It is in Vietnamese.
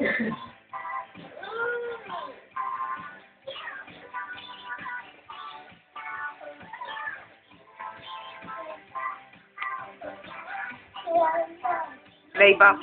Lay back.